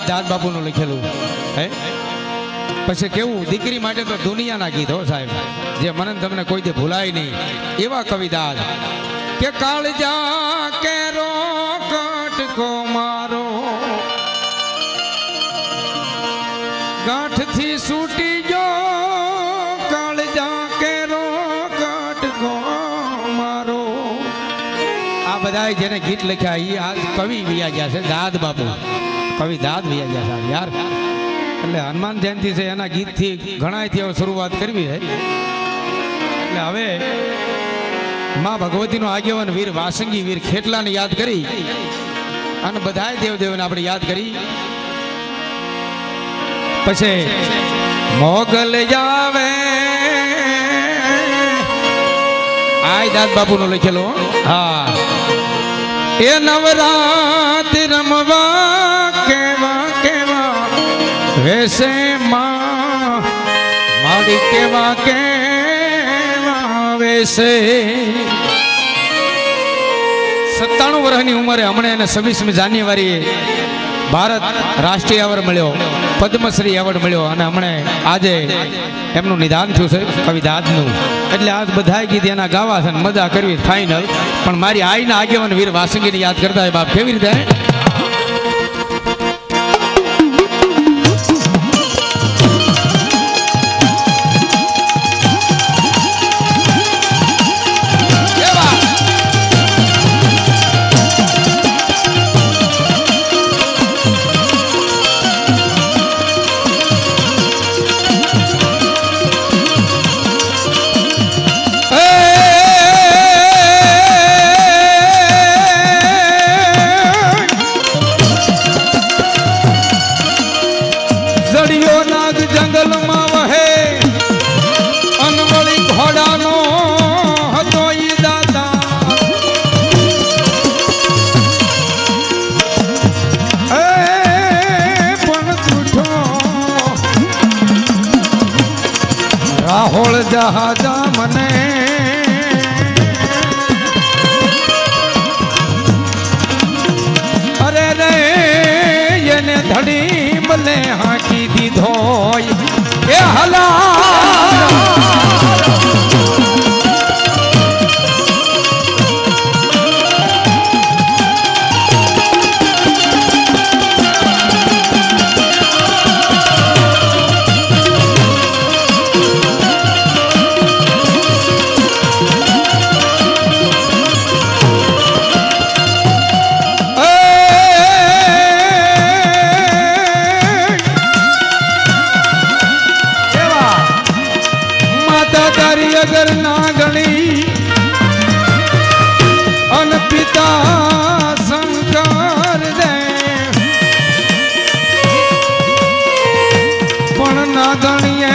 ગીત દાદ બાપુનું લખેલું. હે? પછી કેવું? દીકરી માટે તો દુનિયાના ગીત હો સાહેબ. જે મને તમને કોઈ દે ભૂલાય નહીં. એવા કવિ દાદ કે કાળજા કેરો કટકો મારો. ગાંઠથી સૂટી ગયો કાળજા કેરો કટકો મારો. આ બધાય જેને ગીત લખ્યા એ આ કવિ વિયા ગયા છે દાદ બાપુ. કવિ દાદ ગયા સાહેબ, યાર. એટલે હનુમાન જયંતિ છે, એના ગીતથી ઘણાથી હવે શરૂઆત કરવી છે. એટલે હવે માં ભગવતીનો આગેવાન વીર વાસંગી, વીર ખેટલાને યાદ કરી અને બધાય દેવદેવને આપણે યાદ કરી. પછી મોગલ આવે આય દાદ બાપુનો લખેલો, હા. એ નવરાત વેસે માં, મારી કેવા કેવા વેસે સત્તાણું વર્ષની ઉંમરે હમણાં એને છવ્વીસમી જાન્યુઆરીએ ભારત રાષ્ટ્રીય એવોર્ડ મળ્યો, પદ્મશ્રી એવોર્ડ મળ્યો અને હમણાં આજે એમનું નિદાન થયું છે કવિદાદનું એટલે આજ બધા ગીત એના ગાવા છે મજા કરવી ફાઇનલ પણ મારી આઈના આગેવાન વીર વાસંગીને યાદ કરતા હોય બાપ, કેવી રીતે બલે હાંકી દીધો એ હલા ગણી. અન પિતા શંકર દે. પણ ના ગણીએ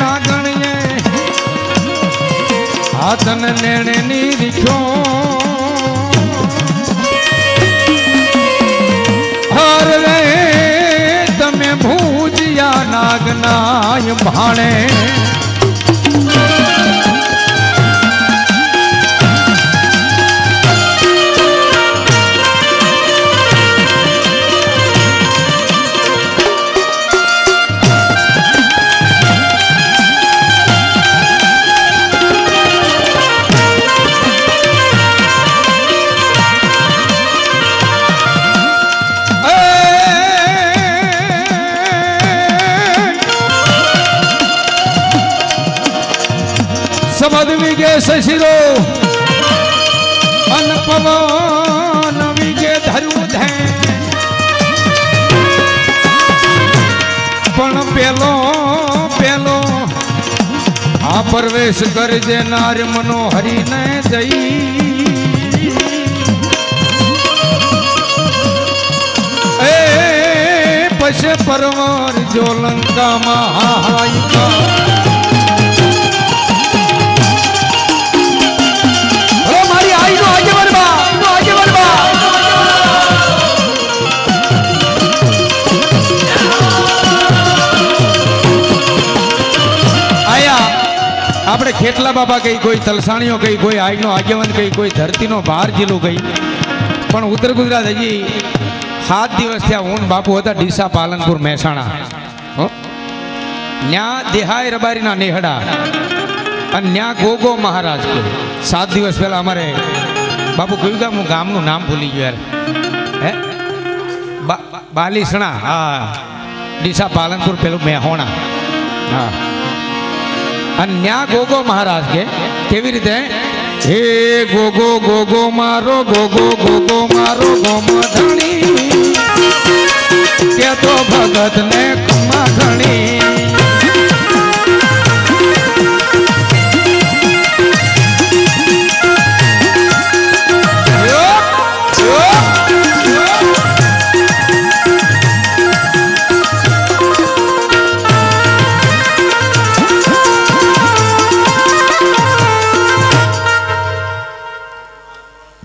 ના ગણીએ હાથન નેણે ની રીખો. હર રે તમે ભૂજિયા નાગનાય ભાણે. શશિરો અન પવન વિજે ધરું ધે. પણ પેલો પેલો, આ પ્રવેશ કરજે નાર મનો હરીને જઈ. એ, પછી પરવાર જો લંકામાં હાહાઈકા ખેટલા બાબા કઈ, કોઈ તલસાણીઓ કઈ, કોઈ આજનો આગેવાન કઈ, કોઈ ધરતીનો ભાર જિલ્લો કઈ. પણ ઉત્તર ગુજરાત હજી સાત દિવસ થયા ઊન બાપુ હતા ડીસા પાલનપુર મહેસાણા. ન્યા દેહાય રબારીના નેહડા અને ન્યા ગોગો મહારાજ કે. સાત દિવસ પહેલા અમારે બાપુ કયું ગામ, હું ગામનું નામ ભૂલી ગયું યાર. હે? બાલીસણા, હા. ડીસા પાલનપુર પેલું મેહોણા. હા. અને ન્યા ગોગો મહારાજ કે, કેવી રીતે? હે ગોગો ગોગો મારો, ગોગો ગોગો મારો ગોમધણી કે તો ભગત ને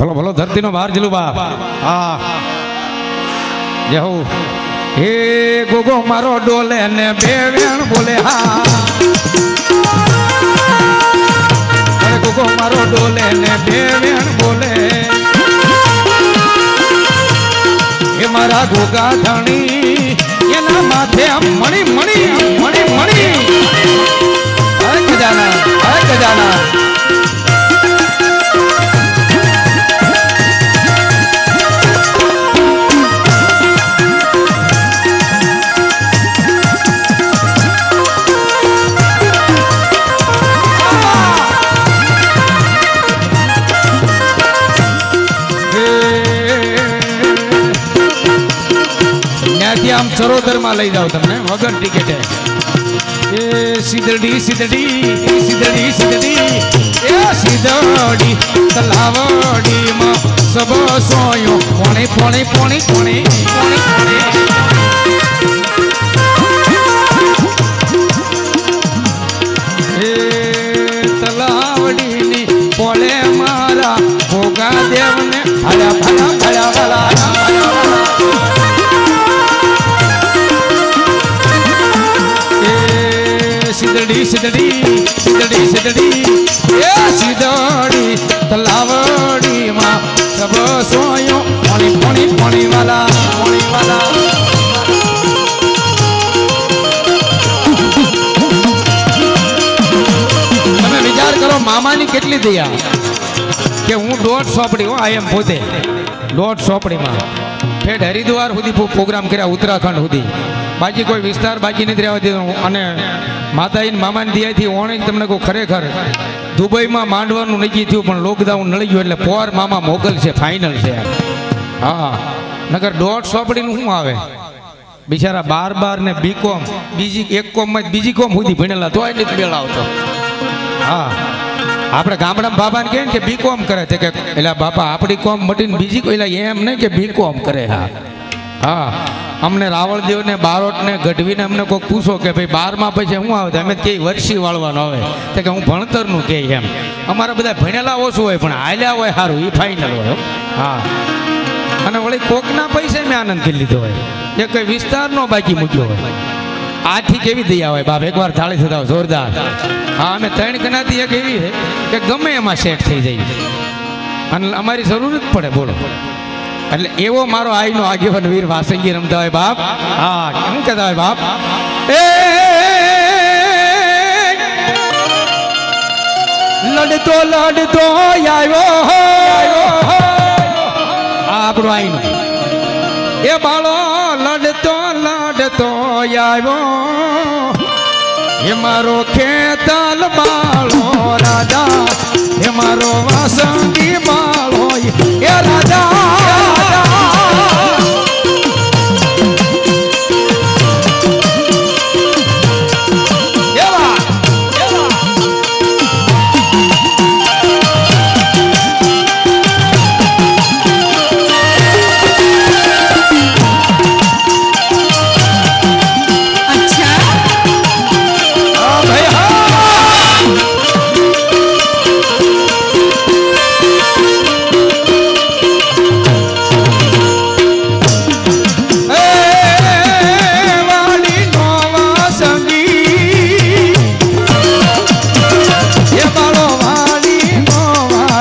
ભલો ભલો, ધરતીનો બહાર જલું બાપ. હા. હો ગોગો, મારો ડોલે ને બે વેણ બોલે, હા. ગોગો, મારો ડોલે ને બે વેણ બોલે. એ મારા ગોગા ધણી, એના માથે મણી મણી મણી મણી. અરે ખજાના અરે ખજાના. આમ લઈ જાઓ તમને. વગર ટિકિટે. એ સીધડી સીધડી સીધડી સીધડી. એ સીધડી, તલાવડીમાં સબ સોયો. પોણે પોણી પોણી પોણી પોણે પોણે સીધડી, એ સીધડી, તલાવડીમાં સબ સોયો, પોણી પોણી પોણી વાલા પોણી વાલા તમે વિચાર કરો, મામાની કેટલી દયા. કે હું દોઢ સોપડી, હો, આઈ એમ પોતે. દોઢ સોપડીમાં. ઠેઠ હરિદ્વાર સુધી પ્રોગ્રામ કર્યા ઉત્તરાખંડ સુધી. બાકી કોઈ વિસ્તાર બાકી નથી રહેવા દીધો અને માતાજી મામાની દિયાથી ઓણે તમને કહું, ખરેખર દુબઈમાં માંડવાનું નક્કી થયું, પણ લોકડાઉન નળી ગયું એટલે પોર મામા મોકલશે ફાઇનલ છે હા. નગર દોઢ સોપડીનું શું આવે? બિચારા બાર બાર ને બીકોમ બીજી એક કોમમાં બીજી કોમ સુધી ભણેલા, તોય નથી મેળ આવતો હા. આપણે ગામડામાં બાબાને કહે ને કે બીકોમ કરે છે કે એટલે બાપા, આપણી કોમ મટીને બીજી કોઈ એમ નહીં કે બીકોમ કરે. હા. હા. અમને રાવળદેવને, બારોટને ગઢવીને અમને કોઈક પૂછો કે ભાઈ બારમાં પછી શું આવે? અમે કે વર્ષી વાળવાનો આવે. તો કે હું ભણતરનું કે એમ. અમારા બધા ભણેલા ઓછું હોય, પણ હાલ્યા હોય સારું એ ફાઇનલ હોય, હા. અને વળી કોકના પૈસે મેં આનંદ કરી લીધો હોય. એ કઈ વિસ્તારનો બાકી મૂક્યો હોય. આથી કેવી દયા હોય, બાપ, એકવાર થાળી થતા જોરદાર. હા, અમે ત્રણ કનાથી એક એવી છે કે ગમે એમાં સેટ થઈ જાય. અને અમારી જરૂર જ પડે, બોલો. એટલે એવો મારો આઈનો આગેવાન વીર વાસંગી રમતા હોય બાપ. હા, કેમ કહેતા હોય બાપ? એ લડતો લડતો આવ્યો આપણો આઈનો. એ બાળો લડતો લડતો આવ્યો એ મારો ખેતલ બાળો રાજા. એ મારો વાસણ એ રાજા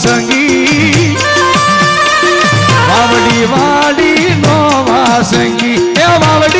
વાસંગી વાવડી વાડી નો વાસંગી. એ વાવડી